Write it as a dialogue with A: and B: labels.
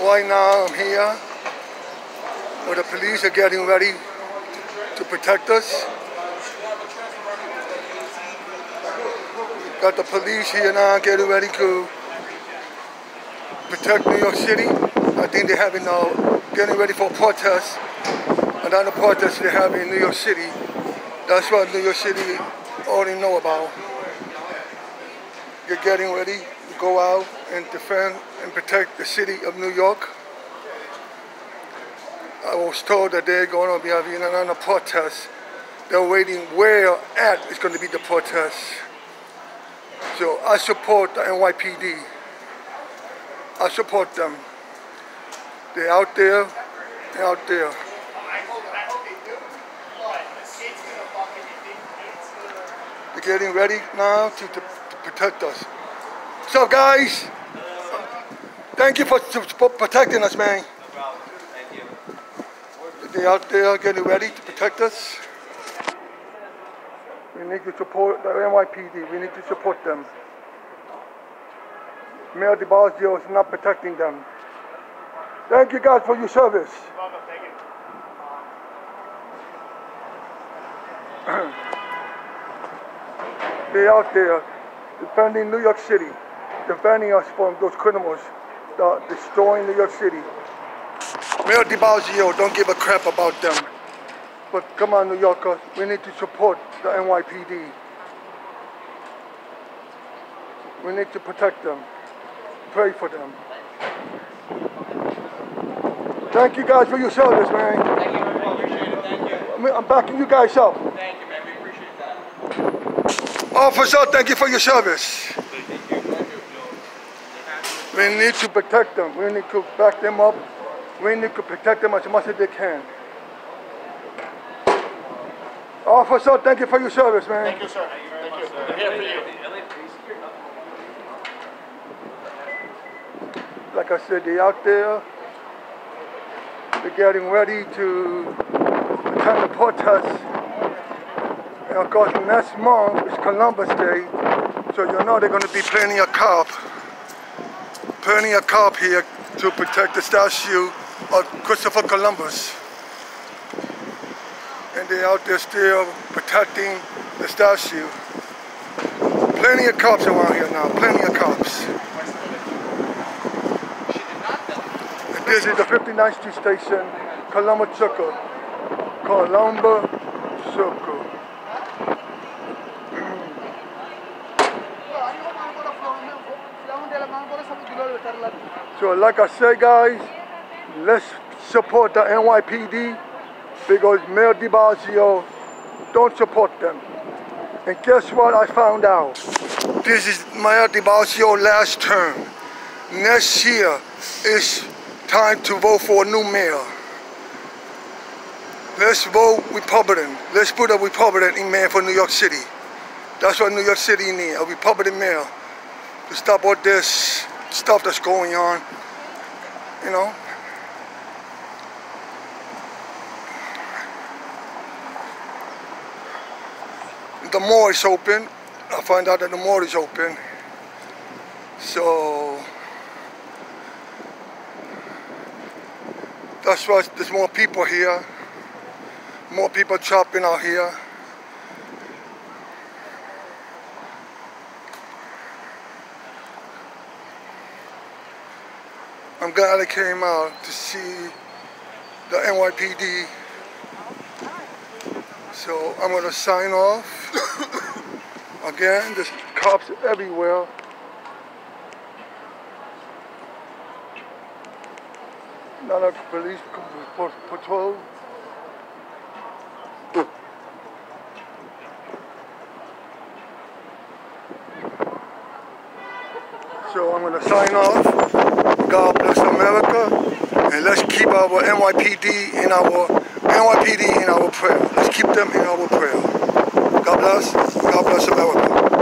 A: Right now I'm here where the police are getting ready to protect us. Got the police here now getting ready to protect New York City. I think they're having now getting ready for a protest. Another protest they have in New York City. That's what New York City already know about. You're getting ready to go out and defend and protect the city of New York. I was told that they're going to be having another protest. They're waiting where at is going to be the protest. So I support the NYPD. I support them. They're out there, they're out there. They're getting ready now to, protect us. What's up, guys? Thank you for, for protecting us, man. They're out there getting ready to protect us. We need to support the NYPD. We need to support them. Mayor de Blasio is not protecting them. Thank you guys for your service. They're out there defending New York City, defending us from those criminals that are destroying New York City. Mayor de Blasio don't give a crap about them. But come on, New Yorkers, we need to support the NYPD. We need to protect them, pray for them. Thank you guys for your service, man.
B: Thank you much. Appreciate it. Thank you.
A: I'm backing you guys up.
B: Thank you, man. We appreciate that.
A: Officer, thank you for your service. We need to protect them. We need to back them up. We need to protect them as much as they can. Officer, thank you for your service, man.
B: Thank you, sir. Thank you very much, sir. We're here for you.
A: Like I said, they're out there. They're getting ready to attend the protest. And of course, next month is Columbus Day, so you know they're going to be plenty of cop, plenty of cop here to protect the statue of Christopher Columbus. And they're out there still protecting the statue. Plenty of cops around here now, plenty of cops. And this is the 59th Street Station, Columbus Circle. Columbus Circle. So like I said guys, let's support the NYPD because Mayor de Blasio don't support them. And guess what I found out? This is Mayor de Blasio last term. Next year is time to vote for a new mayor. Let's vote Republican. Let's put a Republican in mayor for New York City. That's what New York City needs, a Republican mayor to stop all this stuff that's going on, you know. The mall is open. I find out that the mall is open. So that's why there's more people here. More people shopping out here. I'm glad I came out to see the NYPD. So I'm gonna sign off. Again, there's cops everywhere. Not a police patrol. So I'm gonna sign off. God bless America, and let's keep our NYPD in our NYPD in our prayer. Let's keep them in our prayer. God bless. God bless America.